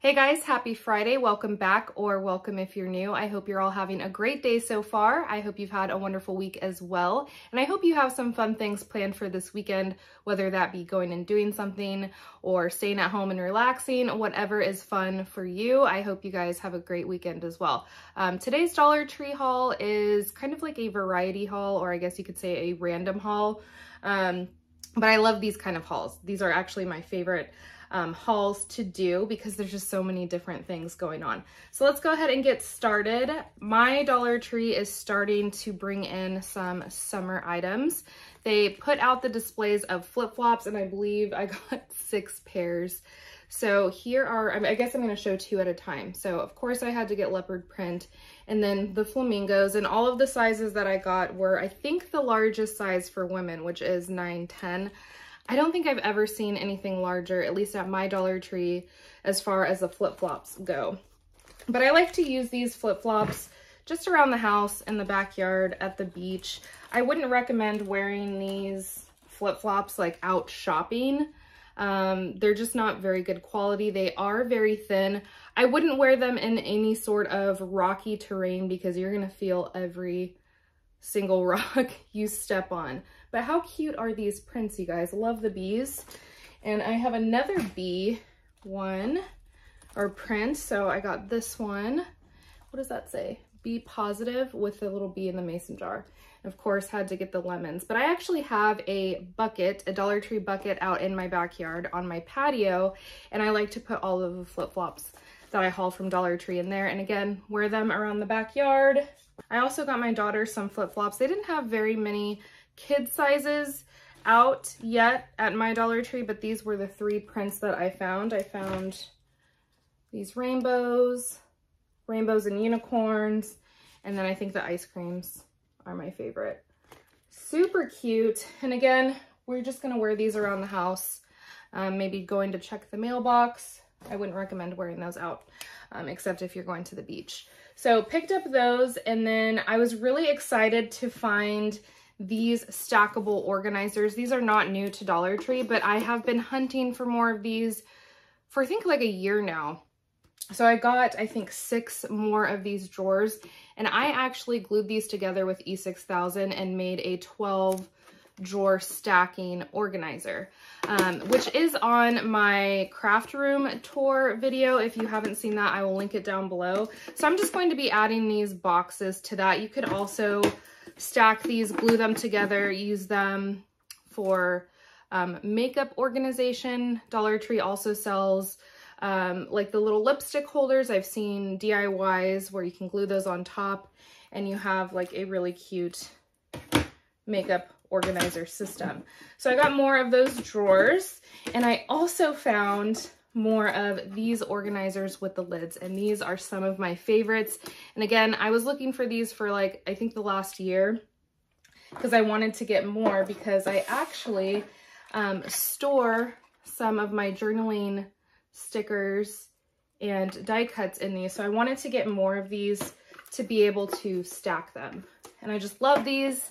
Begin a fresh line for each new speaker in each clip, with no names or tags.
Hey guys, happy Friday. Welcome back or welcome if you're new. I hope you're all having a great day so far. I hope you've had a wonderful week as well. And I hope you have some fun things planned for this weekend, whether that be going and doing something or staying at home and relaxing, whatever is fun for you. I hope you guys have a great weekend as well. Um, today's Dollar Tree haul is kind of like a variety haul, or I guess you could say a random haul. Um, but I love these kind of hauls. These are actually my favorite um, hauls to do because there's just so many different things going on. So let's go ahead and get started. My Dollar Tree is starting to bring in some summer items. They put out the displays of flip-flops and I believe I got six pairs. So here are, I guess I'm going to show two at a time. So of course I had to get leopard print and then the flamingos and all of the sizes that I got were, I think the largest size for women, which is 910. I don't think I've ever seen anything larger, at least at my Dollar Tree, as far as the flip-flops go. But I like to use these flip-flops just around the house, in the backyard, at the beach. I wouldn't recommend wearing these flip-flops like out shopping. Um, they're just not very good quality. They are very thin. I wouldn't wear them in any sort of rocky terrain because you're gonna feel every single rock you step on. But how cute are these prints, you guys? Love the bees. And I have another bee one or print. So I got this one. What does that say? Be positive with the little bee in the mason jar. Of course, had to get the lemons. But I actually have a bucket, a Dollar Tree bucket out in my backyard on my patio. And I like to put all of the flip-flops that I haul from Dollar Tree in there. And again, wear them around the backyard. I also got my daughter some flip-flops. They didn't have very many kid sizes out yet at my Dollar Tree, but these were the three prints that I found. I found these rainbows, rainbows and unicorns, and then I think the ice creams are my favorite. Super cute. And again, we're just gonna wear these around the house. Um, maybe going to check the mailbox. I wouldn't recommend wearing those out, um, except if you're going to the beach. So picked up those, and then I was really excited to find these stackable organizers. These are not new to Dollar Tree, but I have been hunting for more of these for I think like a year now. So I got, I think, six more of these drawers, and I actually glued these together with E6000 and made a 12 drawer stacking organizer, um, which is on my craft room tour video. If you haven't seen that, I will link it down below. So I'm just going to be adding these boxes to that. You could also stack these, glue them together, use them for um, makeup organization. Dollar Tree also sells um, like the little lipstick holders. I've seen DIYs where you can glue those on top and you have like a really cute makeup organizer system. So I got more of those drawers and I also found more of these organizers with the lids and these are some of my favorites. And again I was looking for these for like I think the last year because I wanted to get more because I actually um, store some of my journaling stickers and die cuts in these. So I wanted to get more of these to be able to stack them. And I just love these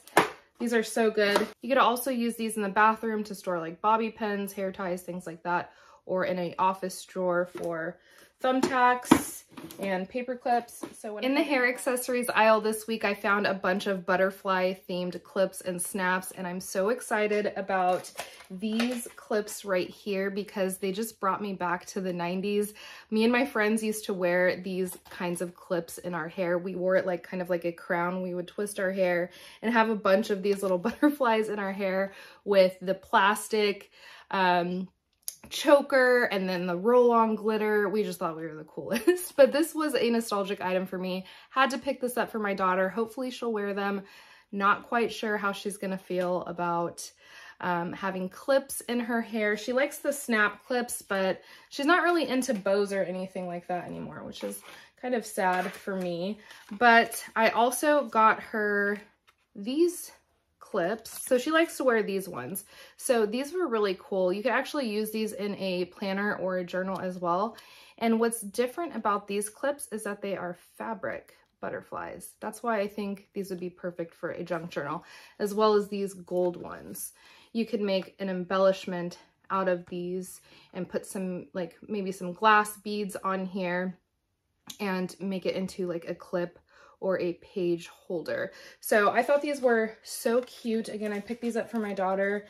these are so good. You could also use these in the bathroom to store like bobby pins hair ties things like that or in an office drawer for thumbtacks and paper clips. So in the hair accessories aisle this week, I found a bunch of butterfly themed clips and snaps, and I'm so excited about these clips right here because they just brought me back to the 90s. Me and my friends used to wear these kinds of clips in our hair. We wore it like kind of like a crown. We would twist our hair and have a bunch of these little butterflies in our hair with the plastic um, choker and then the roll-on glitter. We just thought we were the coolest. but this was a nostalgic item for me. Had to pick this up for my daughter. Hopefully she'll wear them. Not quite sure how she's going to feel about um, having clips in her hair. She likes the snap clips, but she's not really into bows or anything like that anymore, which is kind of sad for me. But I also got her these clips. So she likes to wear these ones. So these were really cool. You could actually use these in a planner or a journal as well. And what's different about these clips is that they are fabric butterflies. That's why I think these would be perfect for a junk journal, as well as these gold ones. You could make an embellishment out of these and put some like maybe some glass beads on here and make it into like a clip or a page holder. So I thought these were so cute. Again, I picked these up for my daughter.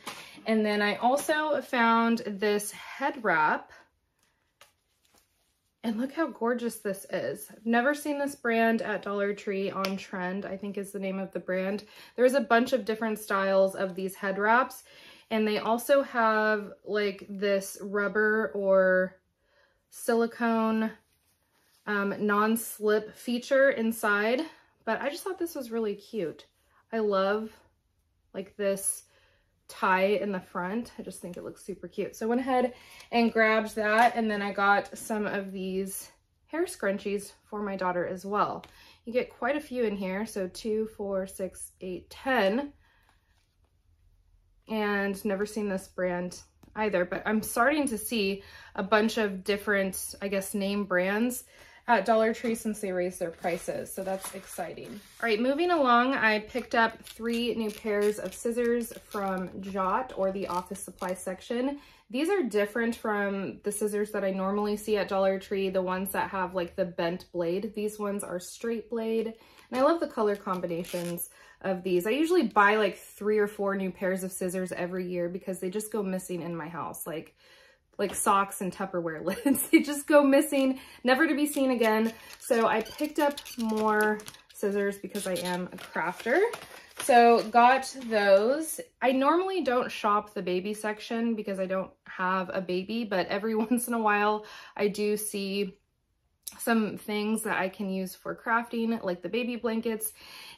And then I also found this head wrap. And look how gorgeous this is. I've never seen this brand at Dollar Tree on Trend, I think is the name of the brand. There's a bunch of different styles of these head wraps. And they also have like this rubber or silicone um, non-slip feature inside, but I just thought this was really cute. I love like this tie in the front. I just think it looks super cute. So I went ahead and grabbed that and then I got some of these hair scrunchies for my daughter as well. You get quite a few in here. So two, four, six, eight, ten and never seen this brand either, but I'm starting to see a bunch of different, I guess, name brands at Dollar Tree since they raised their prices, so that's exciting. All right, moving along, I picked up three new pairs of scissors from Jot or the office supply section. These are different from the scissors that I normally see at Dollar Tree, the ones that have like the bent blade. These ones are straight blade, and I love the color combinations of these. I usually buy like three or four new pairs of scissors every year because they just go missing in my house. Like like socks and Tupperware lids. they just go missing, never to be seen again. So I picked up more scissors because I am a crafter. So got those. I normally don't shop the baby section because I don't have a baby, but every once in a while I do see some things that I can use for crafting, like the baby blankets.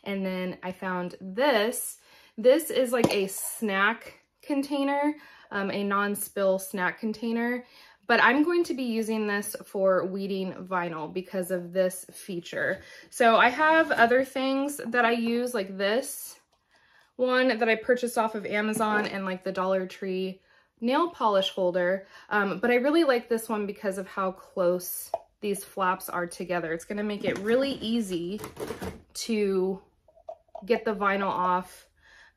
And then I found this. This is like a snack container, um, a non-spill snack container. But I'm going to be using this for weeding vinyl because of this feature. So I have other things that I use like this one that I purchased off of Amazon and like the Dollar Tree nail polish holder. Um, but I really like this one because of how close these flaps are together. It's gonna make it really easy to get the vinyl off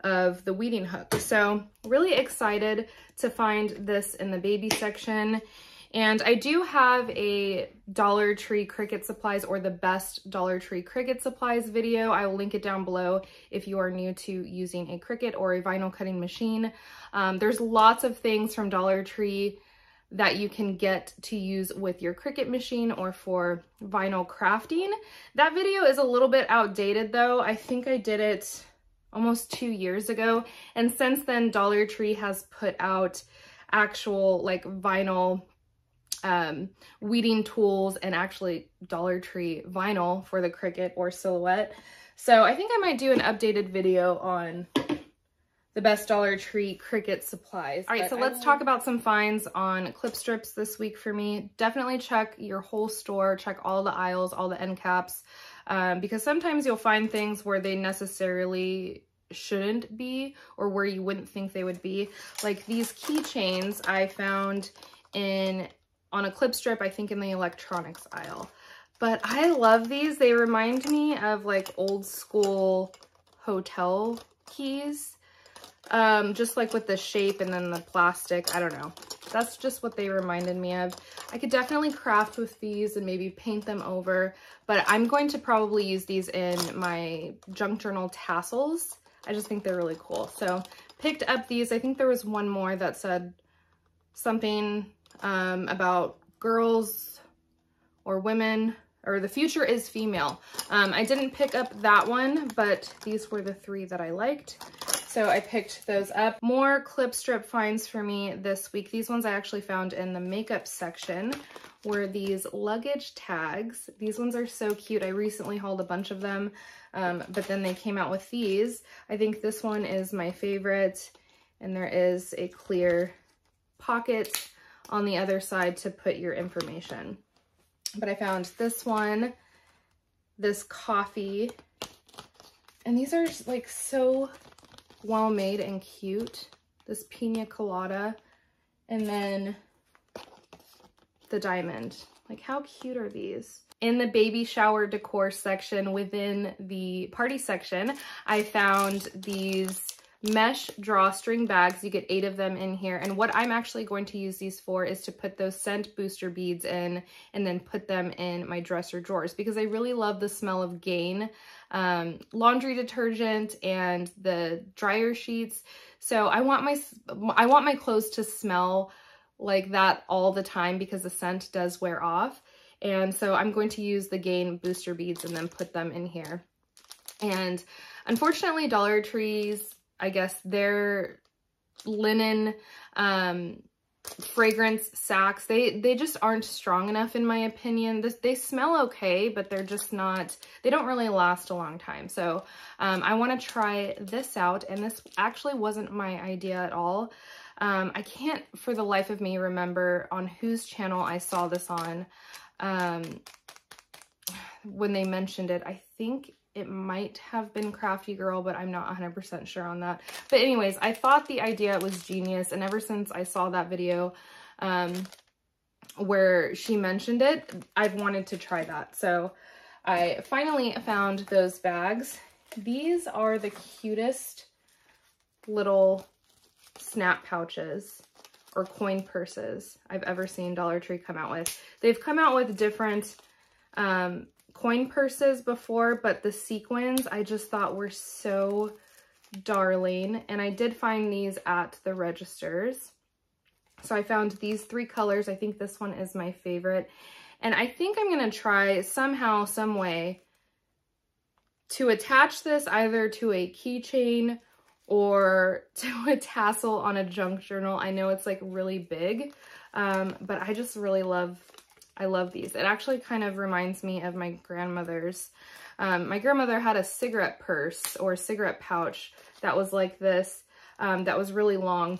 of the weeding hook. So really excited to find this in the baby section. And I do have a Dollar Tree Cricut Supplies or the best Dollar Tree Cricut Supplies video. I will link it down below if you are new to using a Cricut or a vinyl cutting machine. Um, there's lots of things from Dollar Tree that you can get to use with your Cricut machine or for vinyl crafting. That video is a little bit outdated though. I think I did it almost two years ago. And since then, Dollar Tree has put out actual like vinyl um, weeding tools and actually Dollar Tree vinyl for the Cricut or Silhouette. So I think I might do an updated video on the best Dollar Tree Cricut supplies. All right, so let's talk about some finds on clip strips this week for me. Definitely check your whole store, check all the aisles, all the end caps, um, because sometimes you'll find things where they necessarily shouldn't be or where you wouldn't think they would be. Like these keychains I found in on a clip strip, I think in the electronics aisle. But I love these. They remind me of like old school hotel keys um, just like with the shape and then the plastic, I don't know. That's just what they reminded me of. I could definitely craft with these and maybe paint them over, but I'm going to probably use these in my junk journal tassels. I just think they're really cool. So picked up these. I think there was one more that said something um, about girls or women or the future is female. Um, I didn't pick up that one, but these were the three that I liked. So I picked those up. More clip strip finds for me this week. These ones I actually found in the makeup section were these luggage tags. These ones are so cute. I recently hauled a bunch of them, um, but then they came out with these. I think this one is my favorite, and there is a clear pocket on the other side to put your information. But I found this one, this coffee, and these are like so well made and cute. This pina colada and then the diamond. Like how cute are these? In the baby shower decor section within the party section, I found these mesh drawstring bags. You get eight of them in here. And what I'm actually going to use these for is to put those scent booster beads in and then put them in my dresser drawers because I really love the smell of Gain um, laundry detergent and the dryer sheets. So I want my, I want my clothes to smell like that all the time because the scent does wear off. And so I'm going to use the Gain booster beads and then put them in here. And unfortunately, Dollar Tree's, I guess, their linen um, fragrance sacks, they, they just aren't strong enough in my opinion. This, they smell okay, but they're just not, they don't really last a long time. So um, I want to try this out. And this actually wasn't my idea at all. Um, I can't for the life of me remember on whose channel I saw this on um, when they mentioned it. I think it might have been Crafty Girl, but I'm not 100% sure on that. But anyways, I thought the idea was genius. And ever since I saw that video um, where she mentioned it, I've wanted to try that. So I finally found those bags. These are the cutest little snap pouches or coin purses I've ever seen Dollar Tree come out with. They've come out with different um, coin purses before, but the sequins I just thought were so darling. And I did find these at the registers. So I found these three colors. I think this one is my favorite. And I think I'm going to try somehow, some way to attach this either to a keychain or to a tassel on a junk journal. I know it's like really big, um, but I just really love I love these. It actually kind of reminds me of my grandmother's. Um, my grandmother had a cigarette purse or cigarette pouch that was like this, um, that was really long.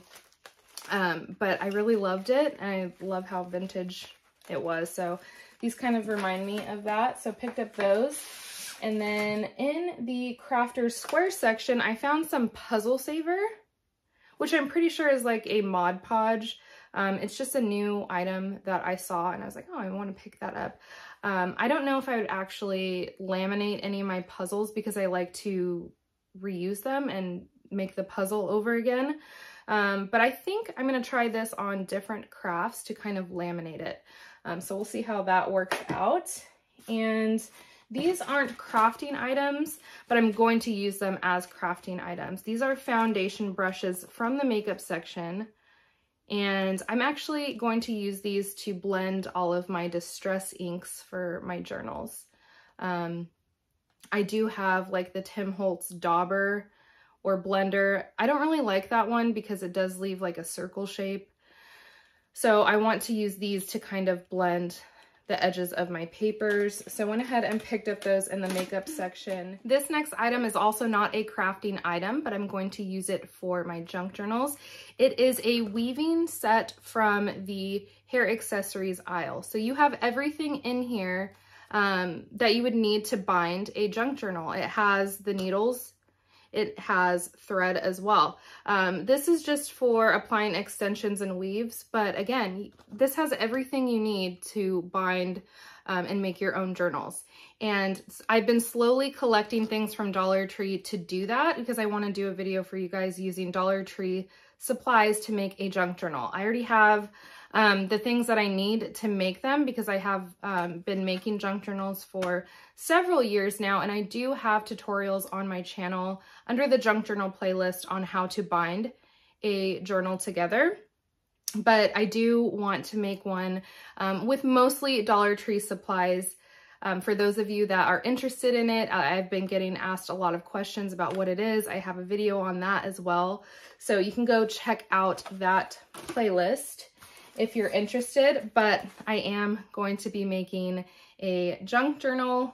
Um, but I really loved it and I love how vintage it was. So these kind of remind me of that. So picked up those. And then in the Crafters Square section, I found some Puzzle Saver, which I'm pretty sure is like a Mod Podge um, it's just a new item that I saw and I was like, oh, I want to pick that up. Um, I don't know if I would actually laminate any of my puzzles because I like to reuse them and make the puzzle over again. Um, but I think I'm going to try this on different crafts to kind of laminate it. Um, so we'll see how that works out. And these aren't crafting items, but I'm going to use them as crafting items. These are foundation brushes from the makeup section. And I'm actually going to use these to blend all of my distress inks for my journals. Um, I do have like the Tim Holtz Dauber or blender. I don't really like that one because it does leave like a circle shape. So I want to use these to kind of blend the edges of my papers. So I went ahead and picked up those in the makeup section. This next item is also not a crafting item, but I'm going to use it for my junk journals. It is a weaving set from the hair accessories aisle. So you have everything in here um, that you would need to bind a junk journal. It has the needles, it has thread as well. Um, this is just for applying extensions and weaves, but again, this has everything you need to bind um, and make your own journals. And I've been slowly collecting things from Dollar Tree to do that because I want to do a video for you guys using Dollar Tree supplies to make a junk journal. I already have um, the things that I need to make them because I have um, been making junk journals for several years now and I do have tutorials on my channel under the junk journal playlist on how to bind a journal together but I do want to make one um, with mostly Dollar Tree supplies. Um, for those of you that are interested in it, I've been getting asked a lot of questions about what it is. I have a video on that as well. So you can go check out that playlist if you're interested, but I am going to be making a junk journal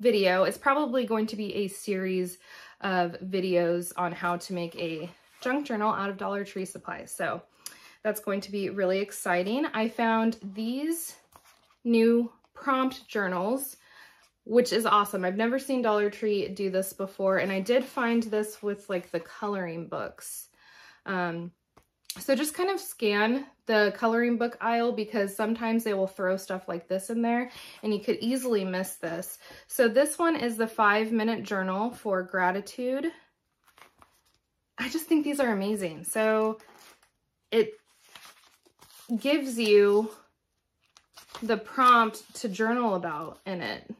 video. It's probably going to be a series of videos on how to make a junk journal out of Dollar Tree supplies. So that's going to be really exciting. I found these new prompt journals, which is awesome. I've never seen Dollar Tree do this before, and I did find this with like the coloring books. Um, so just kind of scan the coloring book aisle because sometimes they will throw stuff like this in there and you could easily miss this. So this one is the five minute journal for gratitude. I just think these are amazing. So it gives you the prompt to journal about in it.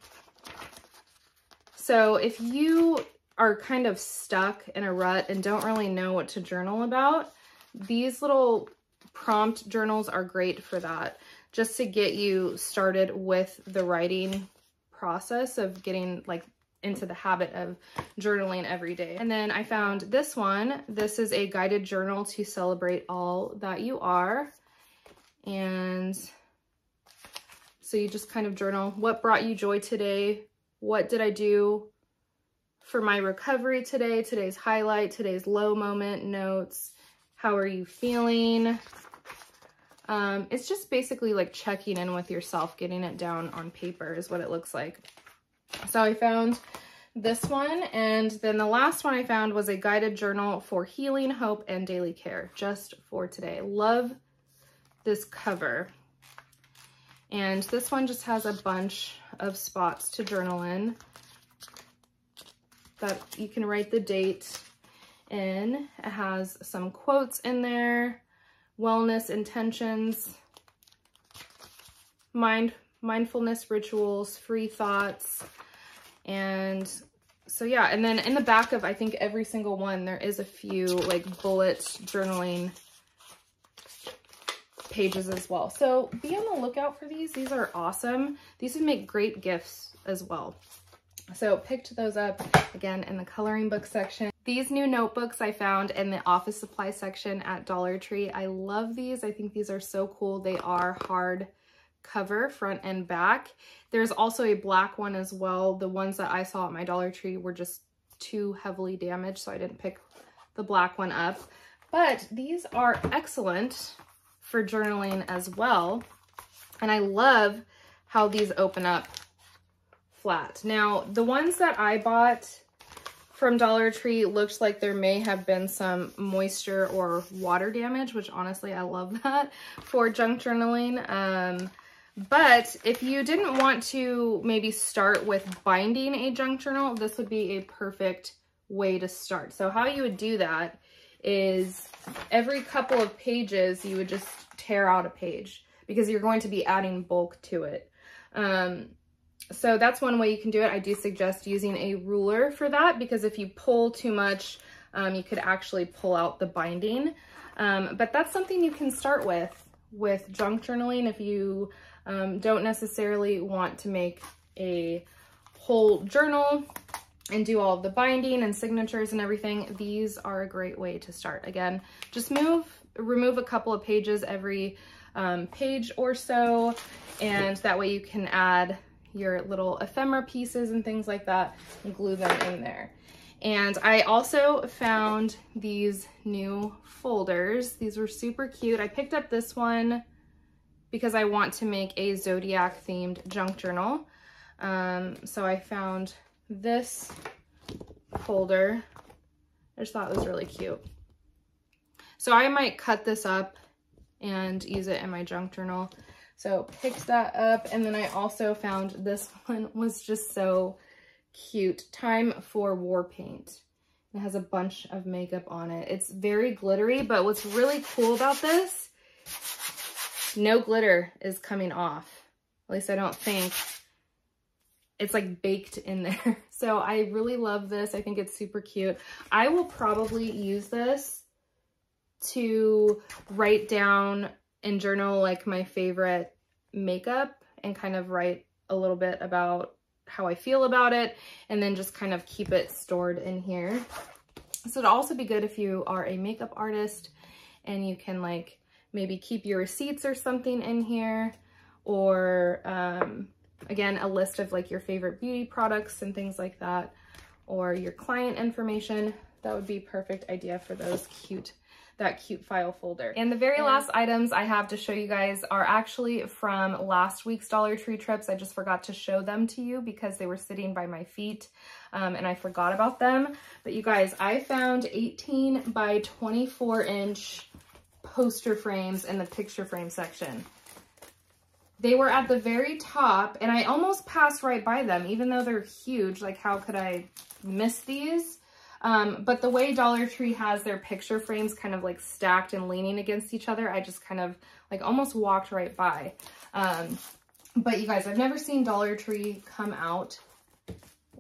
So if you are kind of stuck in a rut and don't really know what to journal about, these little prompt journals are great for that, just to get you started with the writing process of getting like into the habit of journaling every day. And then I found this one. This is a guided journal to celebrate all that you are. And so you just kind of journal what brought you joy today? What did I do for my recovery today? Today's highlight, today's low moment notes. How are you feeling? Um, it's just basically like checking in with yourself, getting it down on paper is what it looks like. So I found this one, and then the last one I found was a guided journal for healing, hope, and daily care, just for today. Love this cover. And this one just has a bunch of spots to journal in that you can write the date in. It has some quotes in there, wellness intentions, mind mindfulness rituals, free thoughts, and so yeah, and then in the back of I think every single one, there is a few like bullet journaling pages as well. So be on the lookout for these. These are awesome. These would make great gifts as well. So picked those up again in the coloring book section. These new notebooks I found in the office supply section at Dollar Tree. I love these. I think these are so cool. They are hard cover front and back. There's also a black one as well. The ones that I saw at my Dollar Tree were just too heavily damaged, so I didn't pick the black one up. But these are excellent for journaling as well. And I love how these open up flat. Now, the ones that I bought from Dollar Tree looked like there may have been some moisture or water damage, which honestly, I love that for junk journaling. Um, but if you didn't want to maybe start with binding a junk journal, this would be a perfect way to start. So how you would do that is every couple of pages, you would just tear out a page because you're going to be adding bulk to it. Um, so that's one way you can do it. I do suggest using a ruler for that because if you pull too much, um, you could actually pull out the binding. Um, but that's something you can start with with junk journaling if you um, don't necessarily want to make a whole journal and do all the binding and signatures and everything, these are a great way to start. Again, just move, remove a couple of pages every um, page or so, and that way you can add your little ephemera pieces and things like that and glue them in there. And I also found these new folders. These were super cute. I picked up this one because I want to make a Zodiac themed junk journal. Um, so I found this folder. I just thought it was really cute. So I might cut this up and use it in my junk journal. So picked that up. And then I also found this one was just so cute. Time for War Paint. It has a bunch of makeup on it. It's very glittery, but what's really cool about this no glitter is coming off. At least I don't think. It's like baked in there. So I really love this. I think it's super cute. I will probably use this to write down and journal like my favorite makeup and kind of write a little bit about how I feel about it and then just kind of keep it stored in here. So it'd also be good if you are a makeup artist and you can like maybe keep your receipts or something in here or um, again, a list of like your favorite beauty products and things like that or your client information. That would be perfect idea for those cute that cute file folder. And the very last items I have to show you guys are actually from last week's Dollar Tree trips. I just forgot to show them to you because they were sitting by my feet um, and I forgot about them. But you guys, I found 18 by 24 inch poster frames in the picture frame section. They were at the very top and I almost passed right by them, even though they're huge. Like how could I miss these? Um, but the way Dollar Tree has their picture frames kind of like stacked and leaning against each other, I just kind of like almost walked right by. Um, but you guys, I've never seen Dollar Tree come out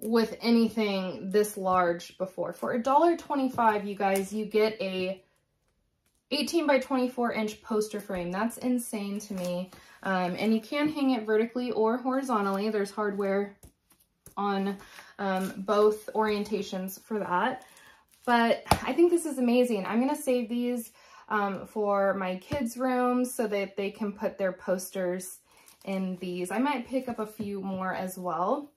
with anything this large before. For $1.25, you guys, you get a 18 by 24 inch poster frame. That's insane to me. Um, and you can hang it vertically or horizontally. There's hardware on um, both orientations for that. But I think this is amazing. I'm going to save these um, for my kids' rooms so that they can put their posters in these. I might pick up a few more as well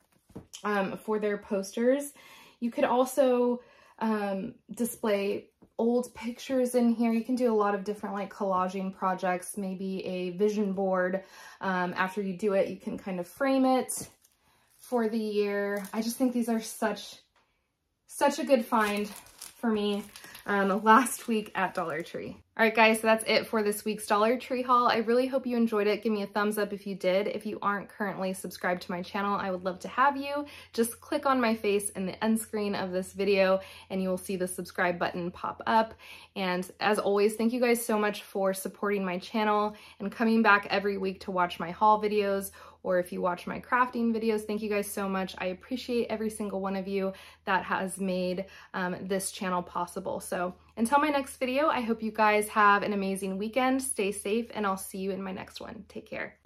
um, for their posters. You could also um, display old pictures in here. You can do a lot of different like collaging projects, maybe a vision board. Um, after you do it, you can kind of frame it for the year. I just think these are such, such a good find for me um, last week at Dollar Tree. All right, guys, so that's it for this week's Dollar Tree haul. I really hope you enjoyed it. Give me a thumbs up if you did. If you aren't currently subscribed to my channel, I would love to have you. Just click on my face in the end screen of this video and you will see the subscribe button pop up. And as always, thank you guys so much for supporting my channel and coming back every week to watch my haul videos or if you watch my crafting videos, thank you guys so much. I appreciate every single one of you that has made um, this channel possible. So until my next video, I hope you guys have an amazing weekend. Stay safe and I'll see you in my next one. Take care.